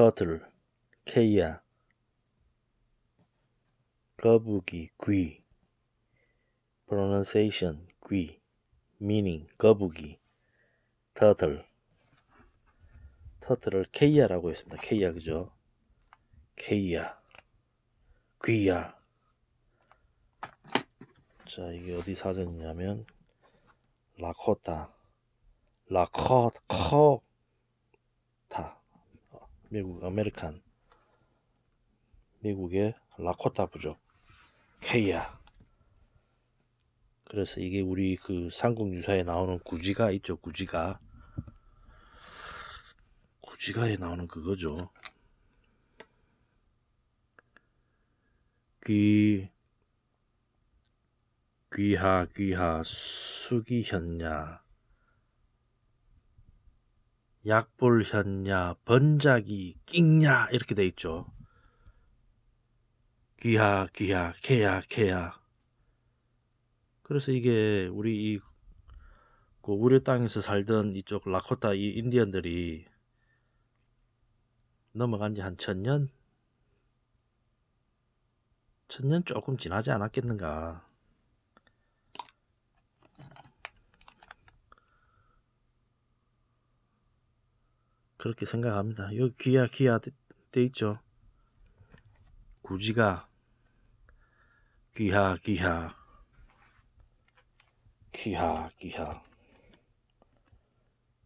터틀 케이야 거북이 귀 pronunciation 귀 meaning 거북이 터틀 터틀을 케이야라고 했습니다. 케이야 그죠? 케이야 귀야 자 이게 어디 사전이냐면 라코타 라코타 미국 아메리칸. 미국의 라코타 부족. 케이야. 그래서 이게 우리 그 삼국 유사에 나오는 구지가 있죠 구지가. 구지가에 나오는 그거죠. 귀 귀하 귀하 수기현냐 약볼현냐 번작이 낑냐 이렇게 돼 있죠. 귀하 귀하 개야 개야. 그래서 이게 우리 이 고구려 땅에서 살던 이쪽 라코타 이 인디언들이 넘어간 지 한 천년? 천년 조금 지나지 않았겠는가 그렇게 생각합니다. 여기 귀야 귀야 돼 있죠. 구지가 귀하 귀하 귀하 귀하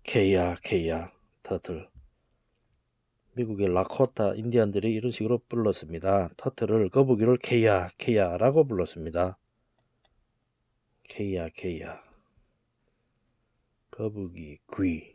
케야 케야 터틀 미국의 라코타 인디언들이 이런 식으로 불렀습니다. 터틀을 거북이를 케야 케야라고 불렀습니다. 케야 케야 거북이 귀